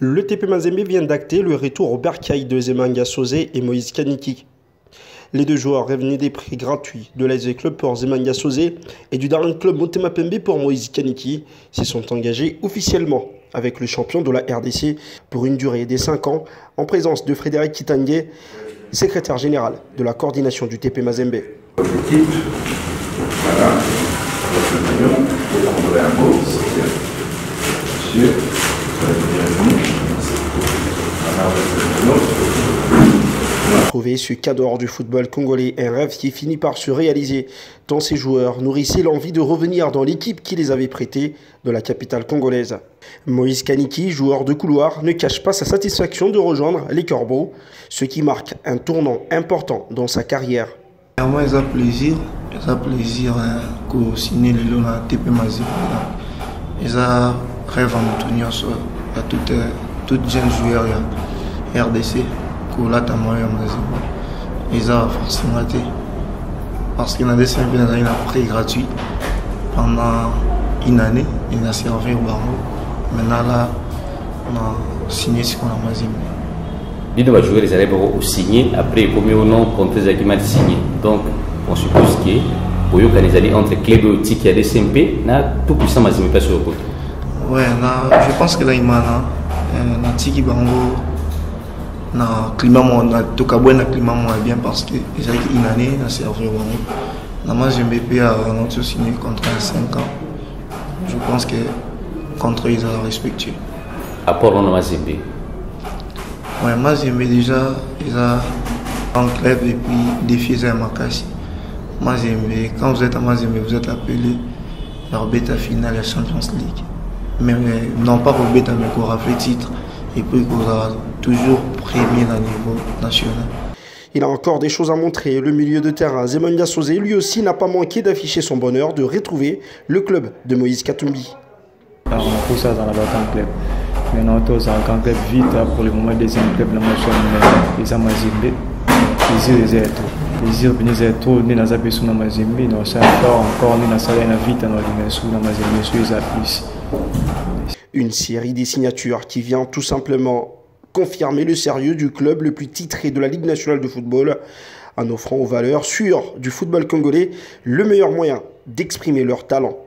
Le TP Mazembe vient d'acter le retour au bercail de Zemanga Sosé et Moïse Kaniki. Les deux joueurs revenaient des prix gratuits de l'AZ Club pour Zemanga Sosé et du Darren Club Motema Pembe pour Moïse Kaniki s'y sont engagés officiellement avec le champion de la RDC pour une durée des 5 ans en présence de Frédéric Kitangé, secrétaire général de la coordination du TP Mazembe. Ce cadre du football congolais, un rêve qui finit par se réaliser tant ces joueurs nourrissaient l'envie de revenir dans l'équipe qui les avait prêtés de la capitale congolaise. Moïse Kaniki, joueur de couloir, ne cache pas sa satisfaction de rejoindre les Corbeaux, ce qui marque un tournant important dans sa carrière. Moi, j'ai plaisir, j'ai plaisir de signer le na TP Mazembe. J'ai rêve à me sur toute toute jeune joueur RDC kolata moyo ya mazembe eza forcément te parce que na dessin mpe nazali na prêt gratuit pendant une année. Et na servir bango maintenant la na signé siko na mazembe bino bajoueur ezali bako osigne après ekomi ono contre ezalaki mal signé donc on suppose ke boyokani ezali entre club oyo tiki ya dcmp na tout puissant mazembe mpasi oyo koto ouais na je pense que na natiki bango na climat mo na tokabwe na climat mo bien parce que ezalaki une année na servir bango na mazembe mpe anauti osigné contrat ya 5 ans. Je pense que contrat ezala respectueux apport wana mazembe. Ouais mazembe déjà eza en club et puis défi eza ya makasi mazembe quand vous êtes à mazembe vous êtes appelé ya kobeta finale ya champions league. Mais non pas kobeta mais korafle titre et puis kozala toujours premier à niveau national. Il a encore des choses à montrer. Le milieu de terrain, Zemania Sosé, lui aussi, n'a pas manqué d'afficher son bonheur de retrouver le club de Moïse Katumbi. On a poussé ça dans la bataille club. Maintenant, on est en club vite pour le moment, deuxième club, la motion, les Amazimbe. Plaisir, les tout. Plaisir, les tout. Nous avons appelé sur Amazimbe. Nous avons encore, encore, nous avons vite dans la dimension, Amazimbe, sur les appuis. Une série des signatures qui vient tout simplement confirmer le sérieux du club le plus titré de la Ligue nationale de football en offrant aux valeurs sûres du football congolais le meilleur moyen d'exprimer leur talent.